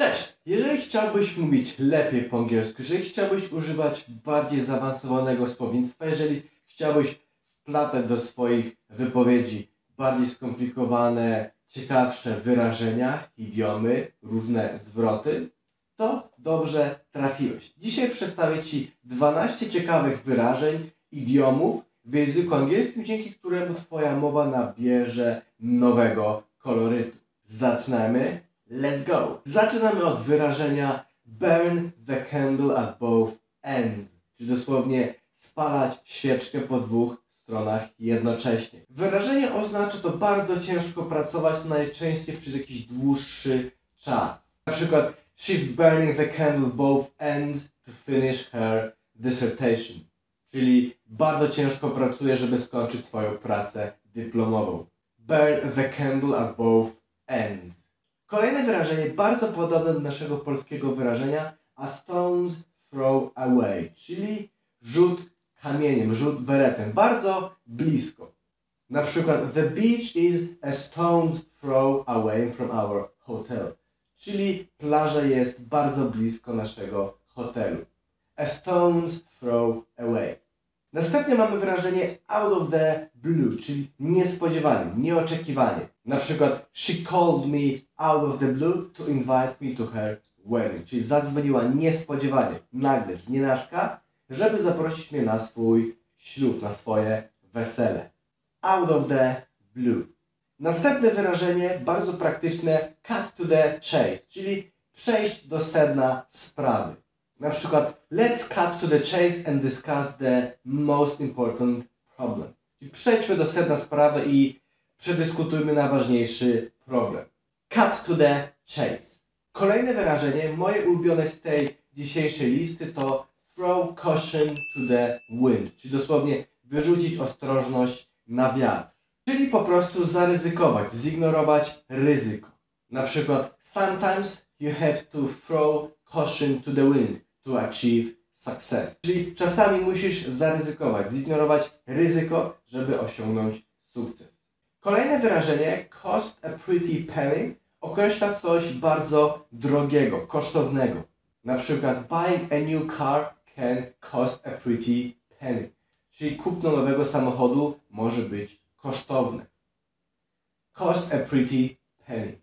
Cześć! Jeżeli chciałbyś mówić lepiej po angielsku, jeżeli chciałbyś używać bardziej zaawansowanego słownictwa, jeżeli chciałbyś wplatać do swoich wypowiedzi bardziej skomplikowane, ciekawsze wyrażenia, idiomy, różne zwroty, to dobrze trafiłeś. Dzisiaj przedstawię Ci 12 ciekawych wyrażeń, idiomów w języku angielskim, dzięki któremu Twoja mowa nabierze nowego kolorytu. Zaczynamy. Let's go! Zaczynamy od wyrażenia burn the candle at both ends, czyli dosłownie spalać świeczkę po dwóch stronach jednocześnie. Wyrażenie oznacza to bardzo ciężko pracować najczęściej przez jakiś dłuższy czas. Na przykład she's burning the candle both ends to finish her dissertation. Czyli bardzo ciężko pracuje, żeby skończyć swoją pracę dyplomową. Burn the candle at both ends. Kolejne wyrażenie, bardzo podobne do naszego polskiego wyrażenia, a stones throw away, czyli rzut kamieniem, rzut beretem, bardzo blisko. Na przykład, the beach is a stone's throw away from our hotel, czyli plaża jest bardzo blisko naszego hotelu. A stone's throw away. Następnie mamy wyrażenie out of the blue, czyli niespodziewanie, nieoczekiwanie. Na przykład she called me out of the blue to invite me to her wedding, czyli zadzwoniła niespodziewanie, nagle, z nienacka, żeby zaprosić mnie na swój ślub, na swoje wesele. Out of the blue. Następne wyrażenie, bardzo praktyczne, cut to the chase, czyli przejść do sedna sprawy. Na przykład, let's cut to the chase and discuss the most important problem. Przejdźmy do sedna sprawy i przedyskutujmy najważniejszy problem. Cut to the chase. Kolejne wyrażenie, moje ulubione z tej dzisiejszej listy to throw caution to the wind, czyli dosłownie wyrzucić ostrożność na wiatr. Czyli po prostu zaryzykować, zignorować ryzyko. Na przykład, sometimes you have to throw caution to the wind to achieve success. Czyli czasami musisz zaryzykować, zignorować ryzyko, żeby osiągnąć sukces. Kolejne wyrażenie, cost a pretty penny, określa coś bardzo drogiego, kosztownego. Na przykład, buying a new car can cost a pretty penny. Czyli kupno nowego samochodu może być kosztowne. Cost a pretty penny.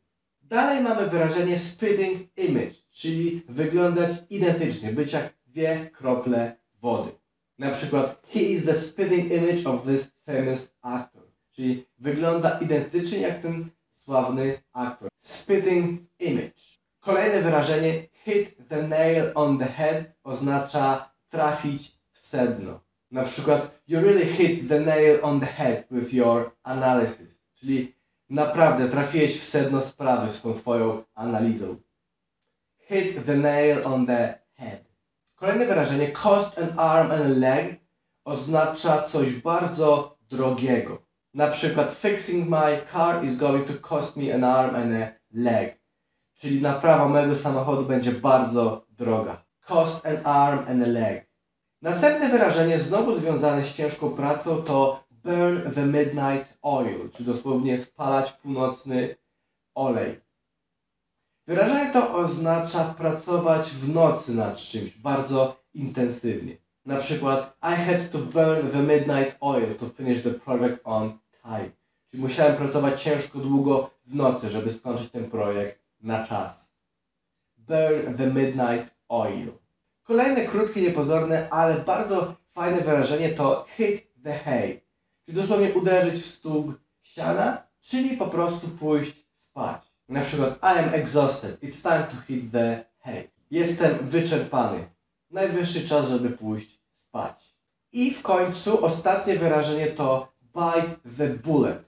Dalej mamy wyrażenie spitting image, czyli wyglądać identycznie, być jak dwie krople wody. Na przykład, he is the spitting image of this famous actor, czyli wygląda identycznie jak ten sławny aktor. Spitting image. Kolejne wyrażenie, hit the nail on the head, oznacza trafić w sedno. Na przykład, you really hit the nail on the head with your analysis, czyli naprawdę trafiłeś w sedno sprawy z tą twoją analizą. Hit the nail on the head. Kolejne wyrażenie, cost an arm and a leg, oznacza coś bardzo drogiego. Na przykład, fixing my car is going to cost me an arm and a leg. Czyli naprawa mojego samochodu będzie bardzo droga. Cost an arm and a leg. Następne wyrażenie, znowu związane z ciężką pracą, to burn the midnight oil, czyli dosłownie spalać północny olej. Wyrażenie to oznacza pracować w nocy nad czymś bardzo intensywnie. Na przykład I had to burn the midnight oil to finish the project on time. Czyli musiałem pracować ciężko, długo w nocy, żeby skończyć ten projekt na czas. Burn the midnight oil. Kolejne krótkie, niepozorne, ale bardzo fajne wyrażenie to hit the hay. Czyli dosłownie uderzyć w stóg siana, czyli po prostu pójść spać. Na przykład I am exhausted. It's time to hit the hay. Jestem wyczerpany. Najwyższy czas, żeby pójść spać. I w końcu ostatnie wyrażenie to bite the bullet.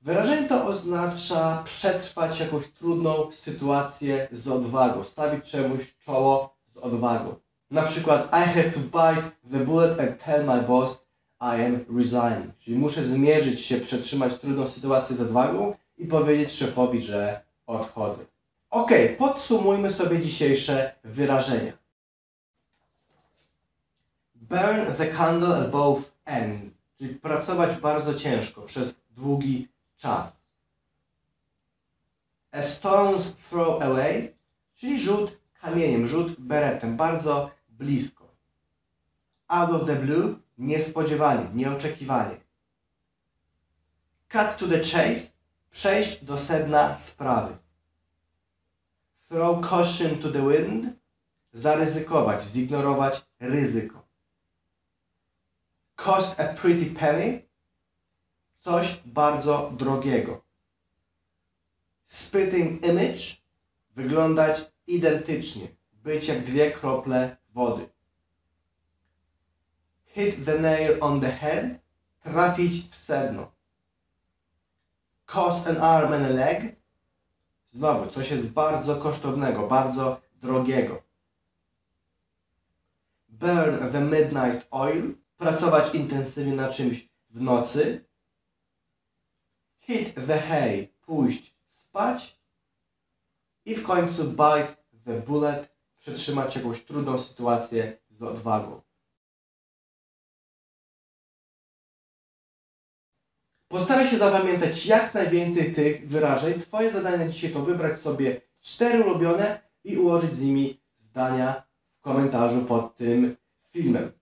Wyrażenie to oznacza przetrwać jakąś trudną sytuację z odwagą, stawić czemuś czoło z odwagą. Na przykład I have to bite the bullet and tell my boss I am resigning. Czyli muszę zmierzyć się, przetrzymać trudną sytuację z odwagą i powiedzieć szefowi, że odchodzę. Ok, podsumujmy sobie dzisiejsze wyrażenia. Burn the candle at both ends, czyli pracować bardzo ciężko przez długi czas. A stone's throw away, Czyli rzut kamieniem, rzut beretem, bardzo blisko. Out of the blue, niespodziewanie, nieoczekiwanie. Cut to the chase, przejść do sedna sprawy. Throw caution to the wind, zaryzykować, zignorować ryzyko. Cost a pretty penny, coś bardzo drogiego. Spitting image, wyglądać identycznie, być jak dwie krople wody. Hit the nail on the head, trafić w sedno. Cost an arm and a leg, znowu coś jest bardzo kosztownego, bardzo drogiego. Burn the midnight oil, pracować intensywnie na czymś w nocy. Hit the hay, pójść spać. I w końcu bite the bullet, przetrzymać jakąś trudną sytuację z odwagą. Postaraj się zapamiętać jak najwięcej tych wyrażeń. Twoje zadanie dzisiaj to wybrać sobie cztery ulubione i ułożyć z nimi zdania w komentarzu pod tym filmem.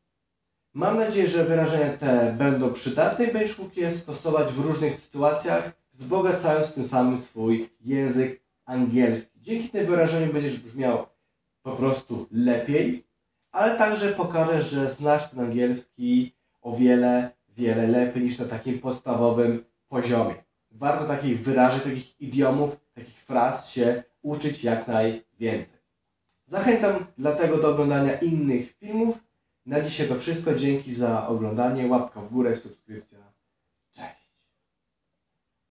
Mam nadzieję, że wyrażenia te będą przydatne i będziesz mógł je stosować w różnych sytuacjach, wzbogacając tym samym swój język angielski. Dzięki tym wyrażeniom będziesz brzmiał po prostu lepiej, ale także pokażesz, że znasz ten angielski o wiele, wiele lepiej niż na takim podstawowym poziomie. Warto takich wyrażeń, takich idiomów, takich fraz się uczyć jak najwięcej. Zachęcam dlatego do oglądania innych filmów. Na dzisiaj to wszystko. Dzięki za oglądanie. Łapka w górę, subskrypcja.